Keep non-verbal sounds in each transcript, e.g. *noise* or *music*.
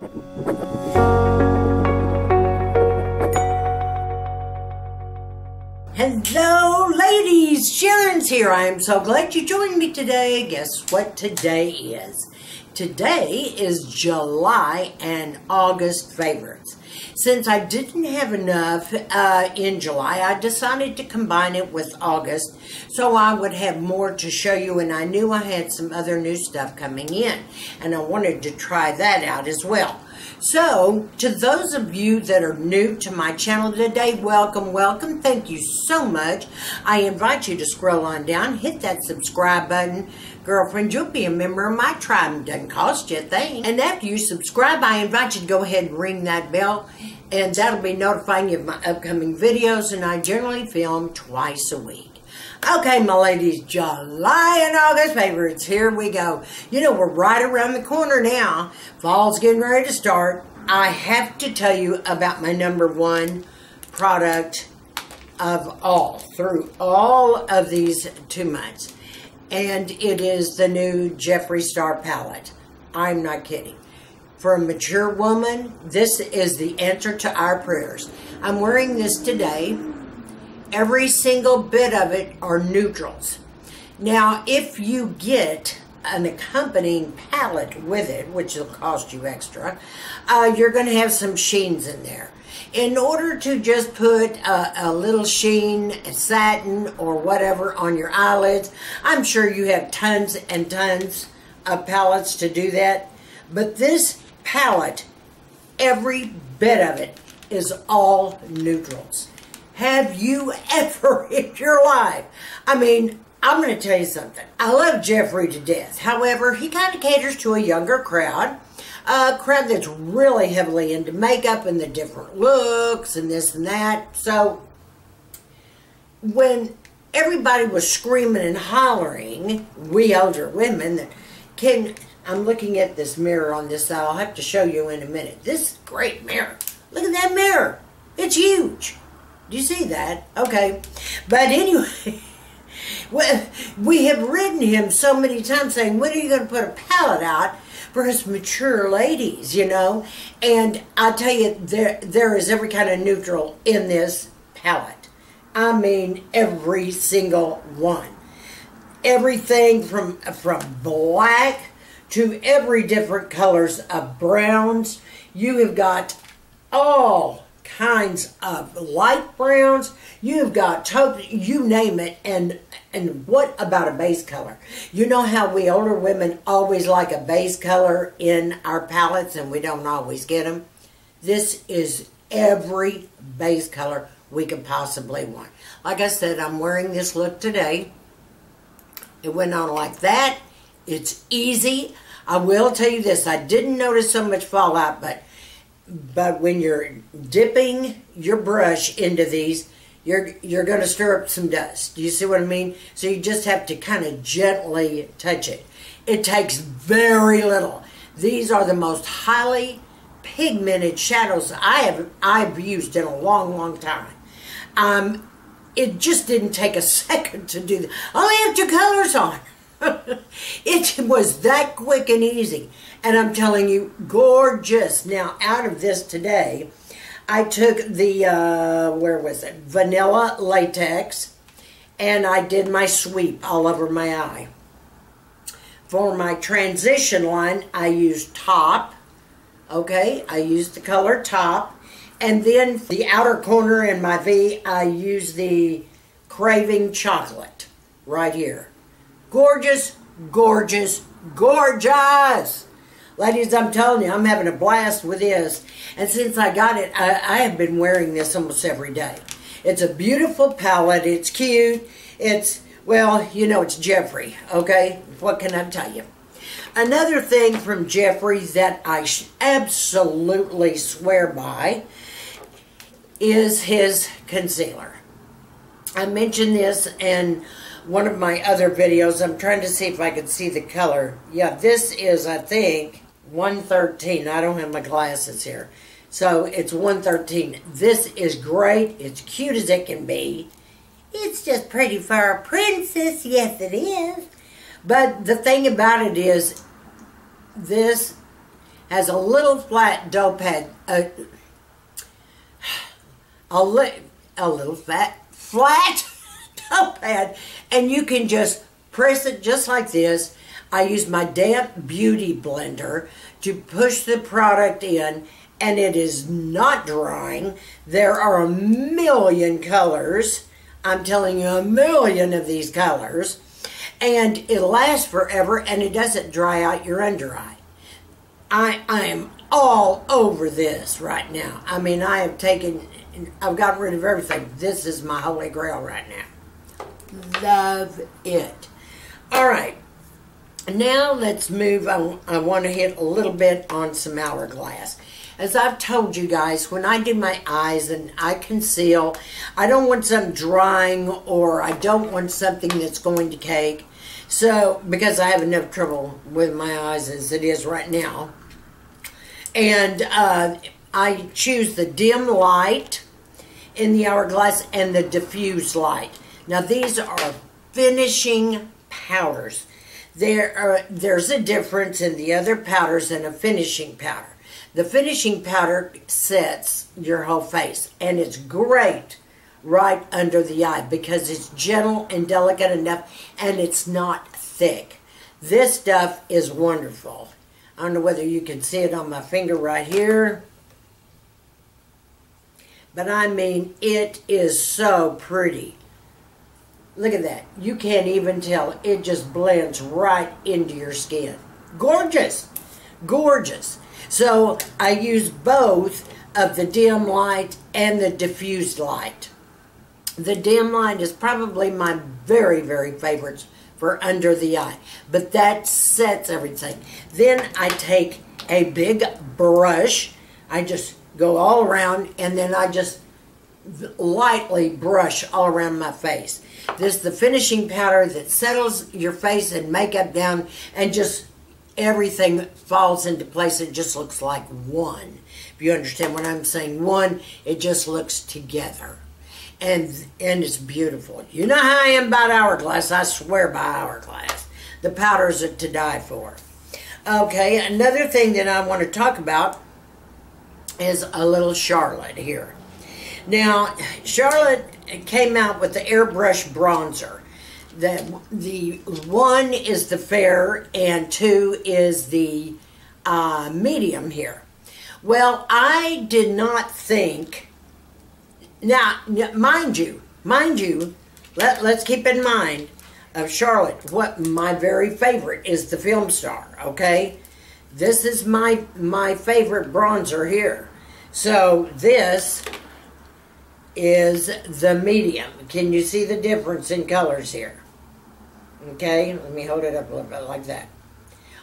Thank you. Hello, ladies. Sharon's here. I am so glad you joined me today. Guess what today is? Today is July and August favorites. Since I didn't have enough uh, in July, I decided to combine it with August so I would have more to show you. And I knew I had some other new stuff coming in, and I wanted to try that out as well. So, to those of you that are new to my channel today, welcome, welcome. Thank you so much. I invite you to scroll on down, hit that subscribe button. Girlfriend, you'll be a member of my tribe. It doesn't cost you a thing. And after you subscribe, I invite you to go ahead and ring that bell, and that'll be notifying you of my upcoming videos, and I generally film twice a week. Okay, my ladies, July and August favorites. Here we go. You know, we're right around the corner now. Fall's getting ready to start. I have to tell you about my number one product of all, through all of these two months. And it is the new Jeffree Star palette. I'm not kidding. For a mature woman, this is the answer to our prayers. I'm wearing this today Every single bit of it are neutrals. Now, if you get an accompanying palette with it, which will cost you extra, uh, you're going to have some sheens in there. In order to just put a, a little sheen, satin, or whatever on your eyelids, I'm sure you have tons and tons of palettes to do that. But this palette, every bit of it is all neutrals have you ever *laughs* in your life? I mean, I'm going to tell you something. I love Jeffree to death. However, he kind of caters to a younger crowd, a crowd that's really heavily into makeup and the different looks and this and that. So, when everybody was screaming and hollering, we older women, that can I'm looking at this mirror on this side. I'll have to show you in a minute. This great mirror. Look at that mirror. It's huge. Do you see that? Okay. But anyway, *laughs* we have ridden him so many times saying, when are you going to put a palette out for us mature ladies, you know? And I tell you, there there is every kind of neutral in this palette. I mean, every single one. Everything from, from black to every different colors of browns. You have got all kinds of light browns. You've got taupe, you name it. And and what about a base color? You know how we older women always like a base color in our palettes and we don't always get them? This is every base color we could possibly want. Like I said, I'm wearing this look today. It went on like that. It's easy. I will tell you this, I didn't notice so much fallout, but but when you're dipping your brush into these, you're you're going to stir up some dust. Do you see what I mean? So you just have to kind of gently touch it. It takes very little. These are the most highly pigmented shadows I have I've used in a long, long time. Um, it just didn't take a *laughs* second to do that. I only have two colors on. *laughs* it was that quick and easy. And I'm telling you, gorgeous. Now, out of this today, I took the, uh, where was it? Vanilla latex. And I did my sweep all over my eye. For my transition line, I used top. Okay, I used the color top. And then the outer corner in my V, I used the Craving Chocolate right here. Gorgeous, gorgeous, gorgeous. Ladies, I'm telling you, I'm having a blast with this. And since I got it, I, I have been wearing this almost every day. It's a beautiful palette. It's cute. It's, well, you know, it's Jeffree, okay? What can I tell you? Another thing from Jeffree that I absolutely swear by is his concealer. I mentioned this in one of my other videos. I'm trying to see if I can see the color. Yeah, this is, I think, 113. I don't have my glasses here. So it's 113. This is great. It's cute as it can be. It's just pretty for a princess. Yes, it is. But the thing about it is, this has a little flat dough pad, uh, *sighs* a, li- a little fat, flat pad, and you can just press it just like this. I use my damp beauty blender to push the product in and it is not drying. There are a million colors. I'm telling you, a million of these colors. And it lasts forever and it doesn't dry out your under eye. I, I am all over this right now. I mean, I have taken, I've gotten rid of everything. This is my holy grail right now. Love it. All right. Now let's move. I, I want to hit a little bit on some hourglass as I've told you guys, when I do my eyes and I conceal, I don't want some drying or I don't want something that's going to cake. So, because I have enough trouble with my eyes as it is right now. And uh, I choose the dim light in the hourglass and the diffuse light. Now, these are finishing powders. There are, there's a difference in the other powders and a finishing powder. The finishing powder sets your whole face, and it's great right under the eye because it's gentle and delicate enough and it's not thick. This stuff is wonderful. I don't know whether you can see it on my finger right here. But I mean, it is so pretty. Look at that. You can't even tell. It just blends right into your skin. Gorgeous. Gorgeous. So I use both of the dim light and the diffused light. The dim light is probably my very, very favorites for under the eye, but that sets everything. Then I take a big brush, I just go all around, and then I just lightly brush all around my face. This is the finishing powder that settles your face and makeup down and just everything falls into place. It just looks like one. If you understand what I'm saying, one, it just looks together. And, and it's beautiful. You know how I am about Hourglass. I swear by Hourglass. The powders are to die for. Okay, another thing that I want to talk about is a little Charlotte here. Now, Charlotte came out with the airbrush bronzer the the one is the fair and two is the uh, medium here. Well, I did not think. Now, mind you, mind you, let let's keep in mind of Charlotte. What my very favorite is the Film Star. Okay, this is my my favorite bronzer here. So this is the medium. Can you see the difference in colors here? Okay, let me hold it up a little bit like that.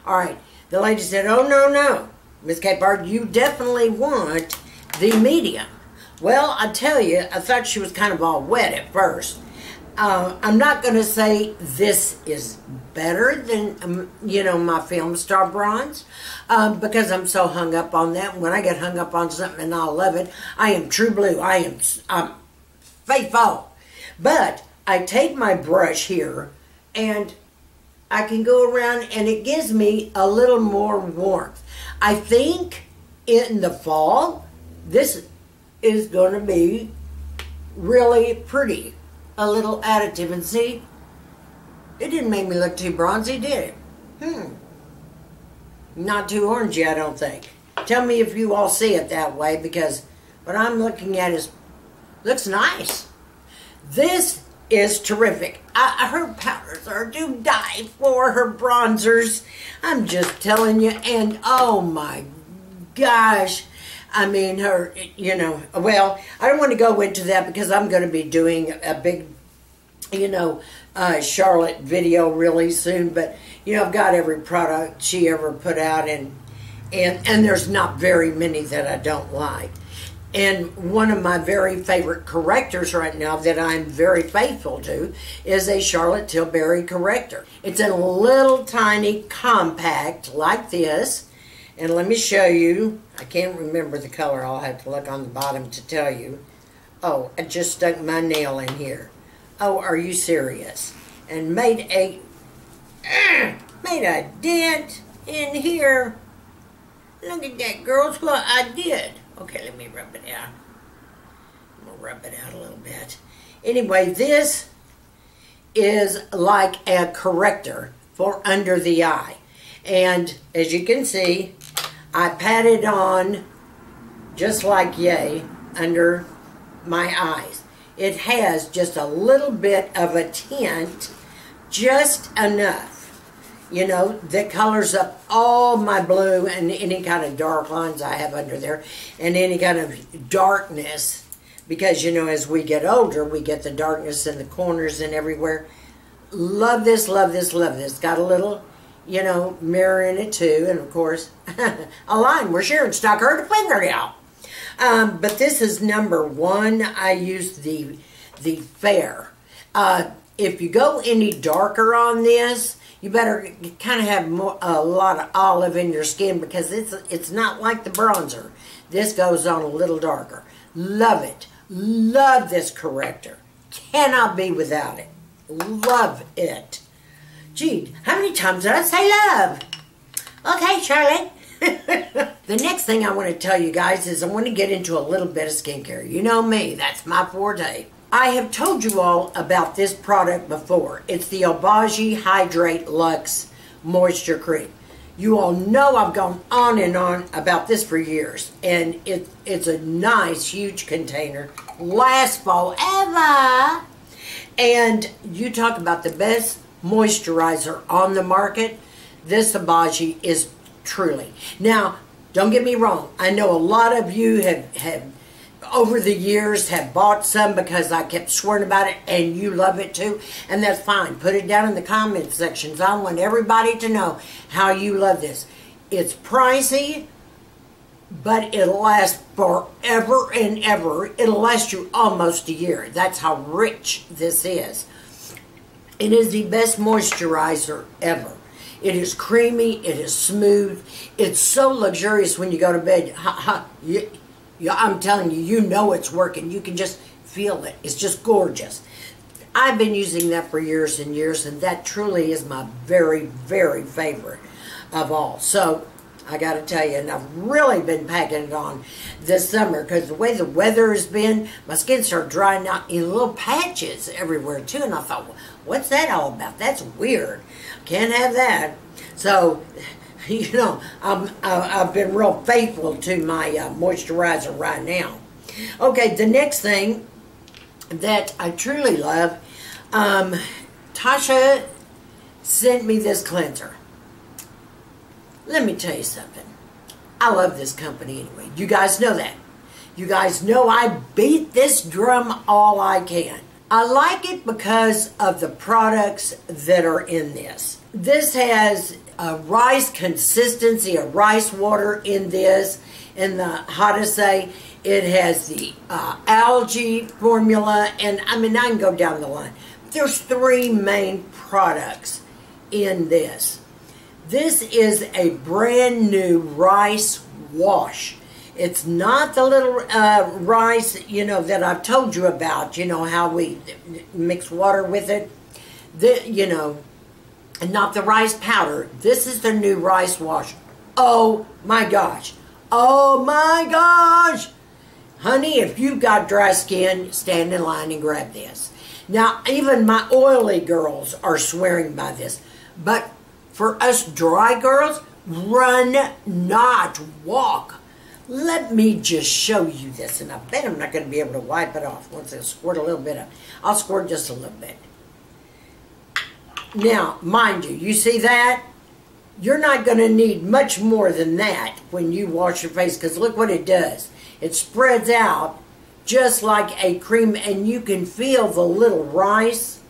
All right, the lady said, oh, no, no, Miss Capehart, you definitely want the medium. Well, I tell you, I thought she was kind of all wet at first. Uh, I'm not going to say this is better than, um, you know, my Film Star Bronze um, because I'm so hung up on that. When I get hung up on something and I love it, I am true blue. I am I'm faithful. But I take my brush here and I can go around and it gives me a little more warmth. I think in the fall, this is going to be really pretty. A little additive. And see, it didn't make me look too bronzy, did it? Hmm. Not too orangey, I don't think. Tell me if you all see it that way because what I'm looking at is looks nice. This is terrific. I, her powders are to die for. Her bronzers, I'm just telling you. And oh my gosh, I mean, her, you know, well, I don't want to go into that because I'm going to be doing a big, you know, uh, Charlotte video really soon. But, you know, I've got every product she ever put out, and, and, and there's not very many that I don't like. And one of my very favorite correctors right now that I'm very faithful to is a Charlotte Tilbury corrector. It's a little tiny compact like this. And let me show you. I can't remember the color. I'll have to look on the bottom to tell you. Oh, I just stuck my nail in here. Oh, are you serious? And made a *clears throat* made a dent in here. Look at that, girls. What I did. Okay, let me rub it out. I'm going to rub it out a little bit. Anyway, this is like a corrector for under the eye. And as you can see, I pat it on just like yay under my eyes. It has just a little bit of a tint, just enough, you know, that colors up all my blue and any kind of dark lines I have under there and any kind of darkness because, you know, as we get older, we get the darkness in the corners and everywhere. Love this, love this, love this. Got a little, you know, mirroring it too, and of course, *laughs* a line where Sharon stuck her fingernail. Um, but this is number one. I use the the fair. Uh, if you go any darker on this, you better kind of have more, a lot of olive in your skin because it's it's not like the bronzer. This goes on a little darker. Love it. Love this corrector. Cannot be without it. Love it. Gee, how many times did I say love? Okay, Charlie. *laughs* the next thing I want to tell you guys is I want to get into a little bit of skincare. You know me, that's my forte. I have told you all about this product before. It's the Obagi Hydrate Luxe Moisture Cream. You all know I've gone on and on about this for years, and it, it's a nice, huge container. Lasts forever. And you talk about the best moisturizer on the market. This Obagi is truly. Now, don't get me wrong. I know a lot of you have, have over the years have bought some because I kept swearing about it and you love it too. And that's fine. Put it down in the comment sections. I want everybody to know how you love this. It's pricey, but it'll last forever and ever. It'll last you almost a year. That's how rich this is. It is the best moisturizer ever. It is creamy. It is smooth. It's so luxurious when you go to bed. Ha, ha, you, you, I'm telling you, you know it's working. You can just feel it. It's just gorgeous. I've been using that for years and years, and that truly is my very, very favorite of all. So I got to tell you, and I've really been packing it on this summer because the way the weather has been, my skin started drying out in little patches everywhere too. And I thought, what's that all about? That's weird. Can't have that. So, *laughs* you know, I'm, I've been real faithful to my uh, moisturizer right now. Okay, the next thing that I truly love, um, Tatcha sent me this cleanser. Let me tell you something. I love this company anyway. You guys know that. You guys know I beat this drum all I can. I like it because of the products that are in this. This has a rice consistency, a rice water in this. And the how to say, it has the uh, algae formula. And I mean, I can go down the line. There's three main products in this. This is a brand new rice wash. It's not the little uh, rice, you know, that I've told you about, you know, how we mix water with it. The, you know, and not the rice powder. This is the new rice wash. Oh my gosh. Oh my gosh. Honey, if you've got dry skin, stand in line and grab this. Now, even my oily girls are swearing by this. But for us dry girls, run, not walk. Let me just show you this, and I bet I'm not going to be able to wipe it off once I squirt a little bit of, I'll squirt just a little bit. Now, mind you, you see that? You're not going to need much more than that when you wash your face, because look what it does. It spreads out just like a cream, and you can feel the little rice.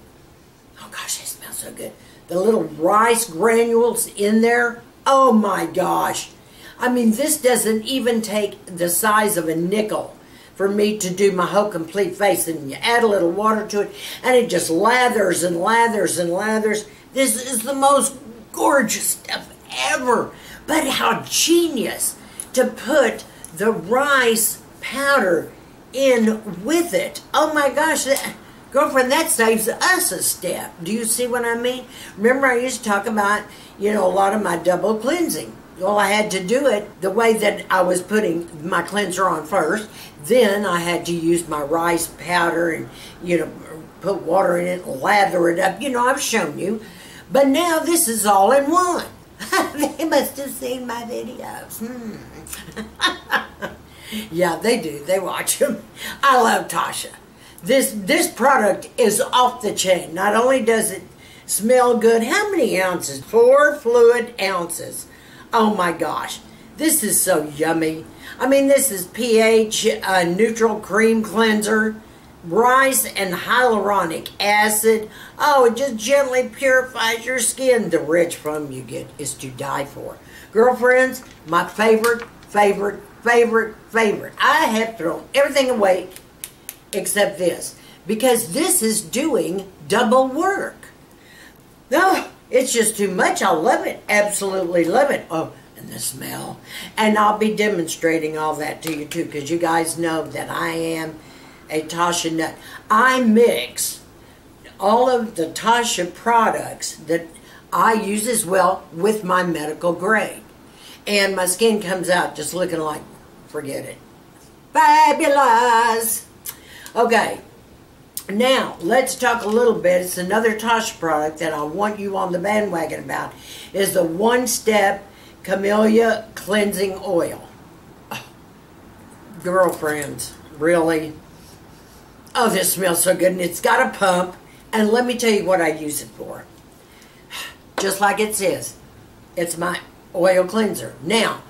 Oh gosh, it smells so good the little rice granules in there. Oh my gosh. I mean, this doesn't even take the size of a nickel for me to do my whole complete face. And you add a little water to it, and it just lathers and lathers and lathers. This is the most gorgeous stuff ever. But how genius to put the rice powder in with it. Oh my gosh. That, Girlfriend, that saves us a step. Do you see what I mean? Remember I used to talk about, you know, a lot of my double cleansing. well, I had to do it the way that I was putting my cleanser on first. Then I had to use my rice powder and, you know, put water in it, lather it up. You know, I've shown you. But now this is all in one. *laughs* they must have seen my videos. Hmm. *laughs* yeah, they do. They watch them. I love Tatcha. This this product is off the chain. Not only does it smell good, how many ounces? Four fluid ounces. Oh my gosh, this is so yummy. I mean, this is pH uh, neutral cream cleanser, rice and hyaluronic acid. Oh, it just gently purifies your skin. The rich foam you get is to die for. Girlfriends, my favorite, favorite, favorite, favorite. I have thrown everything away except this because this is doing double work. No, it's just too much. I love it. Absolutely love it. Oh, and the smell. And I'll be demonstrating all that to you too because you guys know that I am a Tatcha nut. I mix all of the Tatcha products that I use as well with my medical grade. And my skin comes out just looking like, forget it. Fabulous! Okay, now, let's talk a little bit. It's another Tosh product that I want you on the bandwagon about. Is the One Step Camellia Cleansing Oil. Girlfriends, really? Oh, this smells so good. And it's got a pump. And let me tell you what I use it for. Just like it says. It's my oil cleanser. Now,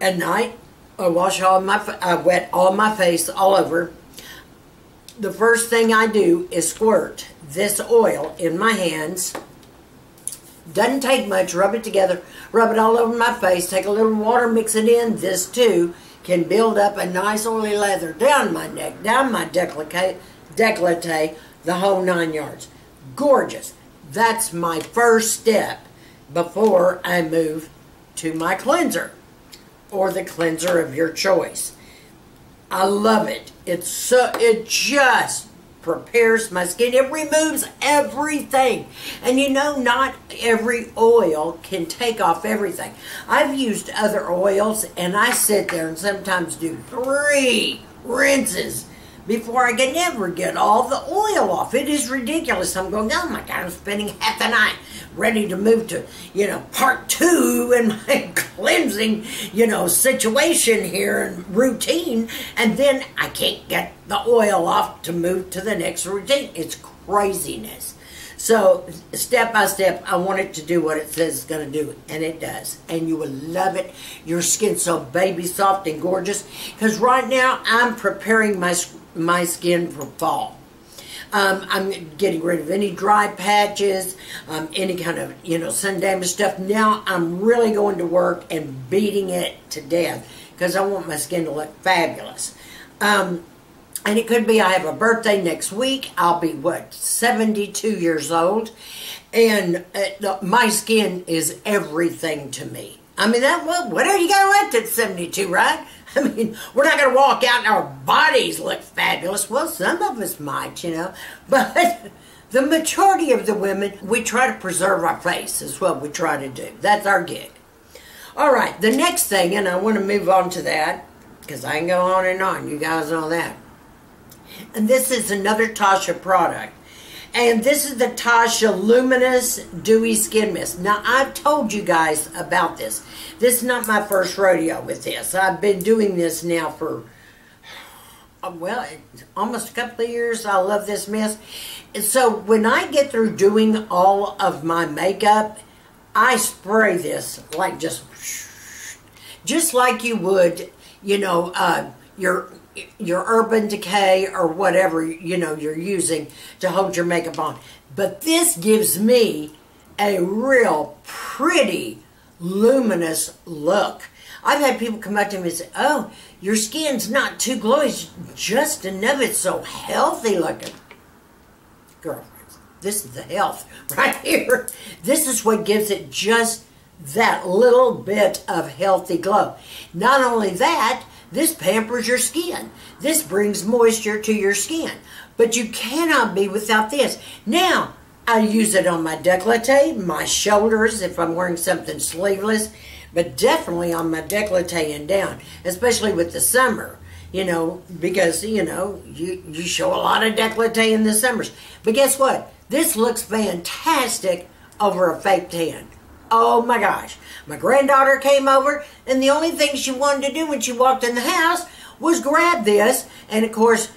at night, I wash all my, I wet all my face all over the first thing I do is squirt this oil in my hands. Doesn't take much. Rub it together. Rub it all over my face. Take a little water, mix it in. This too can build up a nice oily lather down my neck, down my decollete, decollete the whole nine yards. Gorgeous. That's my first step before I move to my cleanser or the cleanser of your choice. I love it. It's so, it just prepares my skin. It removes everything. And you know, not every oil can take off everything. I've used other oils and I sit there and sometimes do three rinses before I can ever get all the oil off. It is ridiculous. I'm going, oh my God, I'm spending half the night ready to move to, you know, part two in my *laughs* cleansing, you know, situation here and routine. And then I can't get the oil off to move to the next routine. It's craziness. So, step by step, I want it to do what it says it's going to do, and it does. And you will love it. Your skin's so baby soft and gorgeous. Because right now, I'm preparing my my skin for fall. Um, I'm getting rid of any dry patches, um, any kind of, you know, sun damage stuff. Now I'm really going to work and beating it to death because I want my skin to look fabulous. Um, and it could be I have a birthday next week. I'll be, what, 72 years old. And uh, my skin is everything to me. I mean, that well, whatever you got let at 72, right? *laughs* I mean, we're not going to walk out and our bodies look fabulous. Well, some of us might, you know, *laughs* but the majority of the women, we try to preserve our face, is what we try to do. That's our gig. All right, the next thing, and I want to move on to that because I can go on and on. You guys know that. And this is another Tatcha product. And this is the Tatcha Luminous Dewy Skin Mist. Now, I've told you guys about this. This is not my first rodeo with this. I've been doing this now for, uh, well, almost a couple of years. I love this mist. And so when I get through doing all of my makeup, I spray this like just, just like you would, you know, uh, your your urban decay or whatever you know you're using to hold your makeup on. But this gives me a real pretty luminous look. I've had people come up to me and say oh your skin's not too glowy. It's just enough. It's so healthy looking. Girlfriends this is the health *laughs* right here. This is what gives it just that little bit of healthy glow. Not only that this pampers your skin. This brings moisture to your skin. But you cannot be without this. Now, I use it on my decollete, my shoulders if I'm wearing something sleeveless, but definitely on my décolleté and down, especially with the summer. You know, because you know you you show a lot of décolleté in the summers. But guess what? This looks fantastic over a fake tan. Oh my gosh. My granddaughter came over, and the only thing she wanted to do when she walked in the house was grab this. And of course,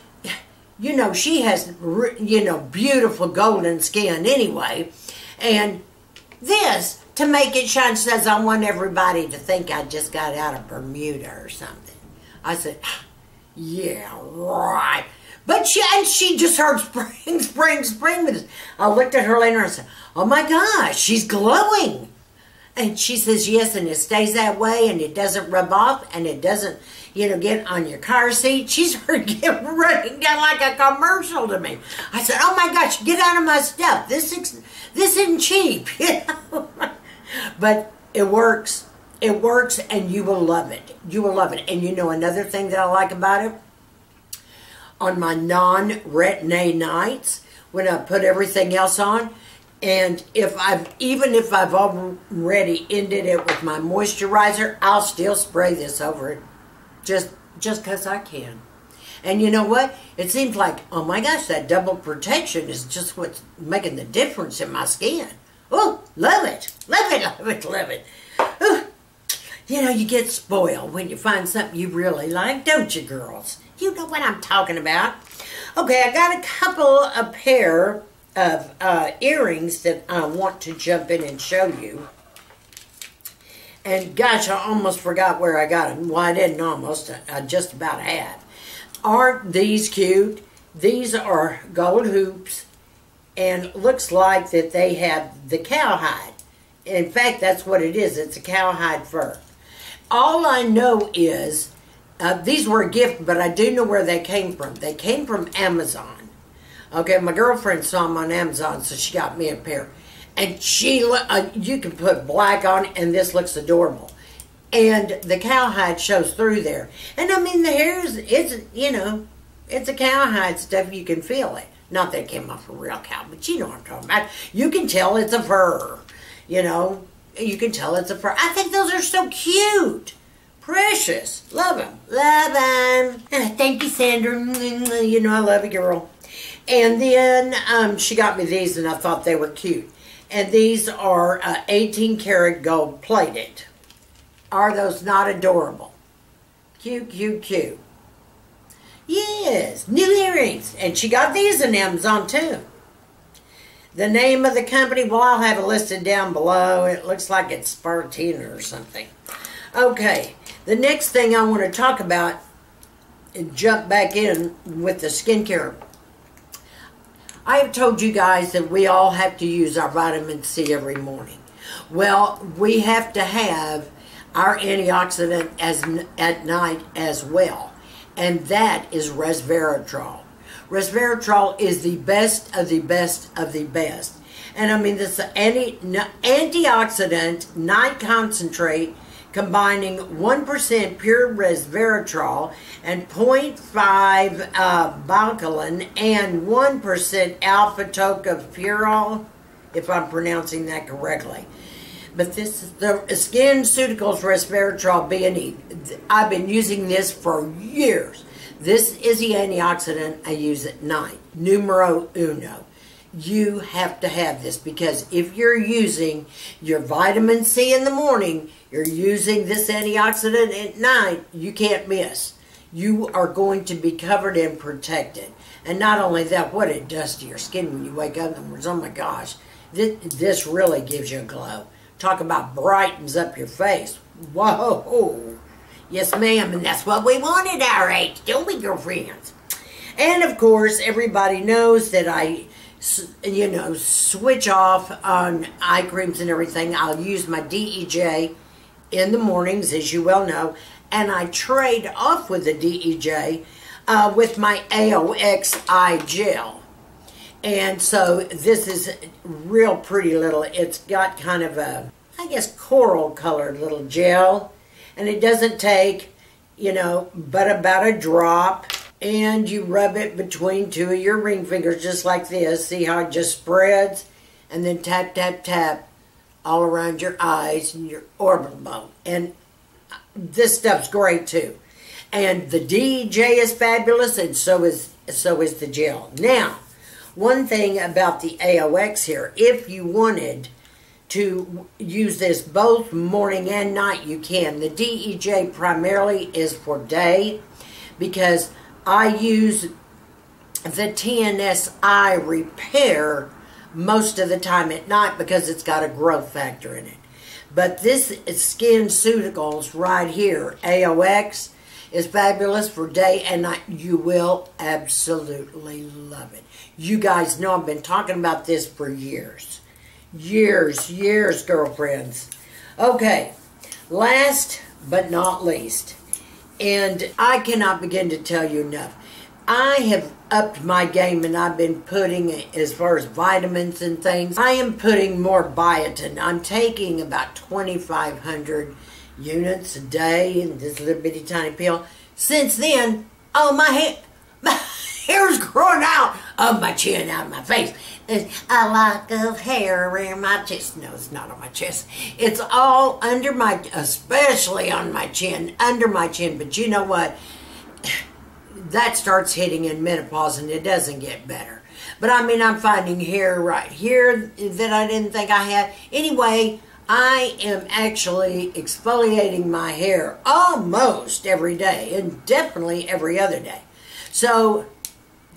you know, she has, you know, beautiful golden skin anyway. And this, to make it shine, says, I want everybody to think I just got out of Bermuda or something. I said, ah, yeah, right. But she, and she just heard *laughs* spring, spring, spring. I looked at her later and said, oh my gosh, she's glowing. And she says, yes, and it stays that way and it doesn't rub off and it doesn't, you know, get on your car seat. *laughs* She's running down like a commercial to me. I said, oh my gosh, get out of my stuff. This, is, this isn't cheap, *laughs* you know. but it works. It works and you will love it. You will love it. And you know another thing that I like about it? On my non-retin-A nights, when I put everything else on, and if I've, even if I've already ended it with my moisturizer, I'll still spray this over it. Just, just cause I can. And you know what? It seems like, oh my gosh, that double protection is just what's making the difference in my skin. Oh, love it. Love it, *laughs* love it, love it. Ooh. You know, you get spoiled when you find something you really like, don't you, girls? You know what I'm talking about. Okay, I got a couple, a pair of uh, earrings that I want to jump in and show you. And gosh, I almost forgot where I got them. Well, I didn't almost. I just about had. Aren't these cute? These are gold hoops and looks like that they have the cowhide. In fact, that's what it is. It's a cowhide fur. All I know is uh, these were a gift, but I do know where they came from. They came from Amazon. Okay, my girlfriend saw them on Amazon, so she got me a pair. And she, uh, you can put black on it, and this looks adorable. And the cowhide shows through there. And I mean, the hair is, it's, you know, it's a cowhide stuff. You can feel it. Not that it came off a real cow, but you know what I'm talking about. You can tell it's a fur. You know, you can tell it's a fur. I think those are so cute. Precious. Love them. Love them. *laughs* Thank you, Sandra. You know I love you, girl. And then um, she got me these and I thought they were cute. And these are uh, 18 karat gold plated. Are those not adorable? Cute, cute, cute. Yes, new earrings. And she got these in Amazon too. The name of the company, well, I'll have it listed down below. It looks like it's Spartina or something. Okay, the next thing I want to talk about and jump back in with the skincare I have told you guys that we all have to use our vitamin C every morning. Well, we have to have our antioxidant as at night as well, and that is resveratrol. Resveratrol is the best of the best of the best. And I mean, this anti, antioxidant night concentrate combining 1% pure resveratrol and 0.5 uh, baicalin and 1% alpha tocopherol, if I'm pronouncing that correctly. But this is the SkinCeuticals Resveratrol B&E. I've been using this for years. This is the antioxidant I use at night. Numero uno you have to have this because if you're using your vitamin C in the morning, you're using this antioxidant at night, you can't miss. You are going to be covered and protected. And not only that, what it does to your skin when you wake up and words, oh my gosh, this, this really gives you a glow. Talk about brightens up your face. Whoa. Yes, ma'am, and that's what we want at our age, don't we, girlfriends? And of course, everybody knows that I you know, switch off on eye creams and everything. I'll use my DEJ in the mornings, as you well know, and I trade off with the DEJ uh, with my AOX eye gel. And so this is real pretty little, it's got kind of a, I guess, coral colored little gel. And it doesn't take, you know, but about a drop. And you rub it between two of your ring fingers just like this. See how it just spreads? And then tap, tap, tap all around your eyes and your orbital bone. And this stuff's great too. And the DEJ is fabulous, and so is so is the gel. Now, one thing about the AOX here, if you wanted to use this both morning and night, you can. The DEJ primarily is for day because I use the TNS Eye repair most of the time at night because it's got a growth factor in it. But this SkinCeuticals right here, AOX, is fabulous for day and night. You will absolutely love it. You guys know I've been talking about this for years. Years, years, girlfriends. Okay, last but not least, and I cannot begin to tell you enough. I have upped my game and I've been putting, as far as vitamins and things, I am putting more biotin. I'm taking about 2,500 units a day in this little bitty tiny pill. Since then, oh, my *laughs* my hair's growing out of my chin, out of my face. There's a lot of hair around my chest. No, it's not on my chest. It's all under my, especially on my chin, under my chin. But you know what? *sighs* that starts hitting in menopause and it doesn't get better. But I mean, I'm finding hair right here that I didn't think I had. Anyway, I am actually exfoliating my hair almost every day and definitely every other day. So,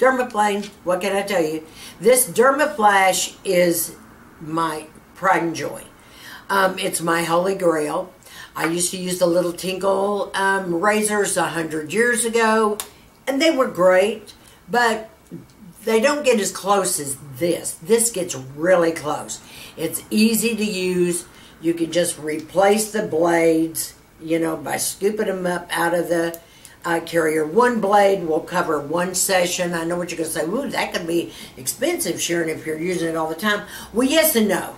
Dermaplane, what can I tell you? This Dermaflash is my pride and joy. Um, it's my holy grail. I used to use the little tinkle um, razors a hundred years ago and they were great, but they don't get as close as this. This gets really close. It's easy to use. You can just replace the blades, you know, by scooping them up out of the uh, carrier. One blade will cover one session. I know what you're going to say. Ooh, that could be expensive, Sharon, if you're using it all the time. Well, yes and no.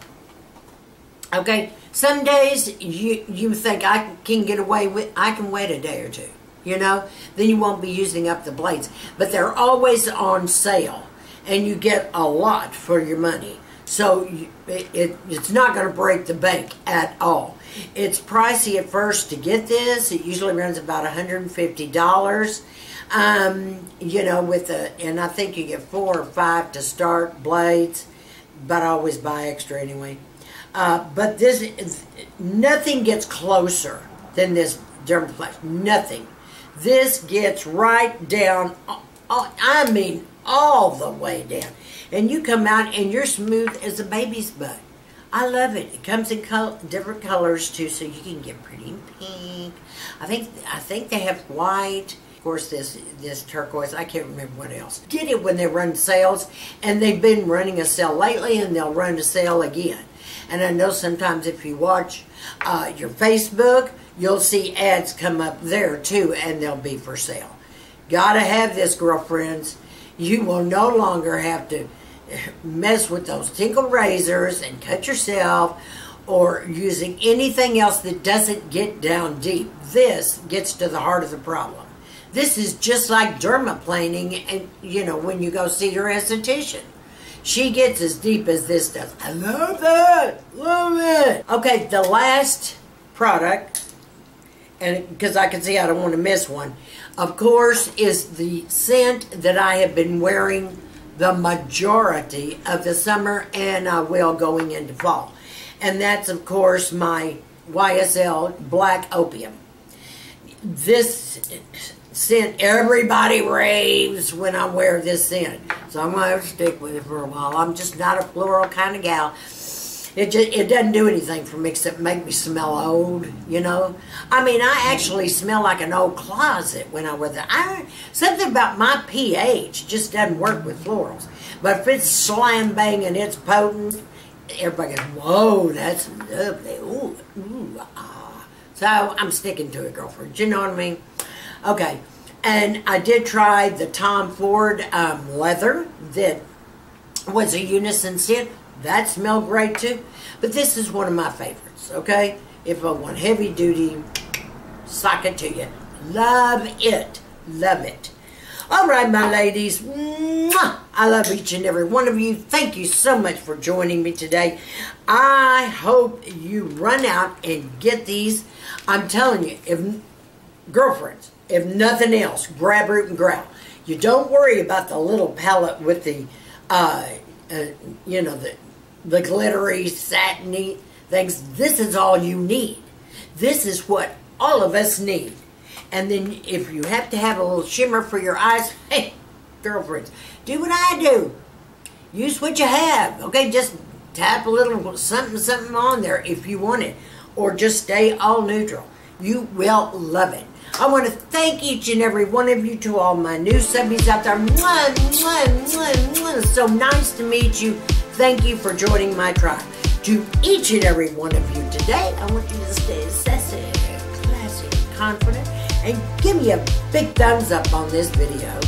Okay, some days you you think I can get away with. I can wait a day or two you know, then you won't be using up the blades. But they're always on sale, and you get a lot for your money. So you, it, it, it's not going to break the bank at all. It's pricey at first to get this. It usually runs about $150. Um, you know, with the, and I think you get four or five to start blades, but I always buy extra anyway. Uh, but this, nothing gets closer than this Dermaflash. Nothing. This gets right down, uh, uh, I mean all the way down. And you come out and you're smooth as a baby's butt. I love it. It comes in col different colors too, so you can get pretty pink. I think I think they have white. Of course, this this turquoise. I can't remember what else. Get it when they run sales, and they've been running a sale lately, and they'll run a sale again. And I know sometimes if you watch uh, your Facebook, you'll see ads come up there too, and they'll be for sale. Gotta have this, girlfriends. You will no longer have to mess with those tinkle razors and cut yourself or using anything else that doesn't get down deep. This gets to the heart of the problem. This is just like dermaplaning and you know when you go see your esthetician. She gets as deep as this does. I love that. Love it. Okay, the last product and because I can see I don't want to miss one, of course, is the scent that I have been wearing the majority of the summer and uh, I will going into fall. And that's, of course, my YSL Black Opium. This scent, everybody raves when I wear this scent. So I'm going to stick with it for a while. I'm just not a floral kind of gal. It just it doesn't do anything for me except make me smell old, you know. I mean, I actually smell like an old closet when I wear that. I something about my pH just doesn't work with florals. But if it's slam bang and it's potent, everybody goes, "Whoa, that's lovely." Ooh, ooh, ah. So I'm sticking to it, girlfriend. You know what I mean? Okay. And I did try the Tom Ford um, leather that was a unison scent. That smelled great too. But this is one of my favorites, okay? If I want heavy duty, sock it to you. Love it. Love it. All right, my ladies. Mwah! I love each and every one of you. Thank you so much for joining me today. I hope you run out and get these. I'm telling you, if girlfriends, if nothing else, grab root and growl. You don't worry about the little palette with the, uh, uh, you know, the the glittery, satiny things. This is all you need. This is what all of us need. And then if you have to have a little shimmer for your eyes, *laughs* hey, girlfriends, do what I do. Use what you have. Okay, just tap a little something, something on there if you want it. Or just stay all neutral. You will love it. I want to thank each and every one of you to all my new subbies out there. Mwah, mwah, mwah, mwah. So nice to meet you. Thank you for joining my tribe. To each and every one of you today, I want you to stay sassy, classy, confident, and give me a big thumbs up on this video.